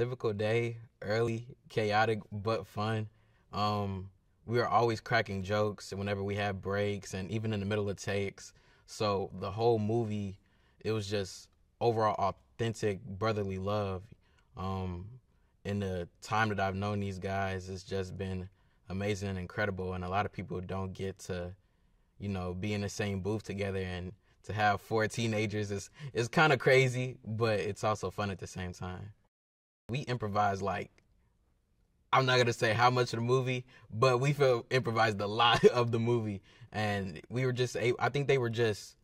typical day, early, chaotic but fun. Um, we were always cracking jokes whenever we had breaks and even in the middle of takes. So the whole movie, it was just overall authentic brotherly love. Um, in the time that I've known these guys, it's just been amazing and incredible. And a lot of people don't get to, you know, be in the same booth together and to have four teenagers is is kind of crazy, but it's also fun at the same time. We improvised like I'm not gonna say how much of the movie, but we felt improvised a lot of the movie, and we were just I think they were just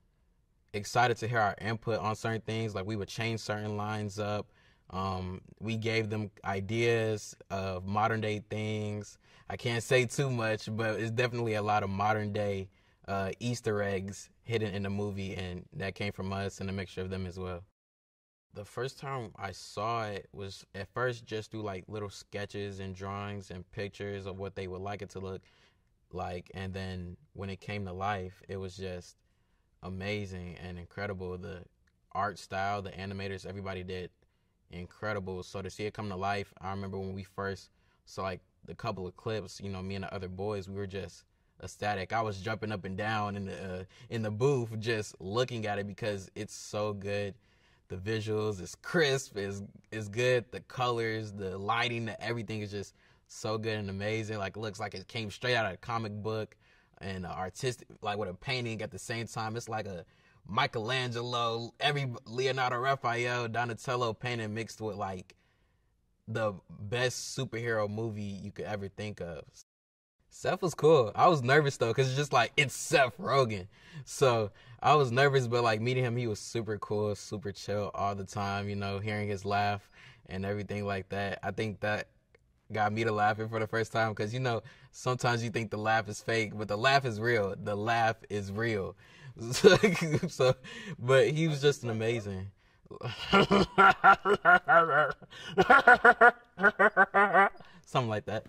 excited to hear our input on certain things. Like we would change certain lines up. Um, we gave them ideas of modern day things. I can't say too much, but it's definitely a lot of modern day uh, Easter eggs hidden in the movie, and that came from us and a mixture of them as well. The first time I saw it was at first just through like little sketches and drawings and pictures of what they would like it to look like, and then when it came to life, it was just amazing and incredible. The art style, the animators, everybody did incredible. So to see it come to life, I remember when we first saw like the couple of clips, you know, me and the other boys, we were just ecstatic. I was jumping up and down in the uh, in the booth just looking at it because it's so good. The visuals is crisp, is is good. The colors, the lighting, the everything is just so good and amazing. Like it looks like it came straight out of a comic book and artistic, like with a painting at the same time. It's like a Michelangelo, every Leonardo Raphael, Donatello painting mixed with like the best superhero movie you could ever think of. Seth was cool. I was nervous though, cause it's just like it's Seth Rogen, so I was nervous. But like meeting him, he was super cool, super chill all the time. You know, hearing his laugh and everything like that. I think that got me to laughing for the first time, cause you know sometimes you think the laugh is fake, but the laugh is real. The laugh is real. so, but he was just an amazing. Something like that.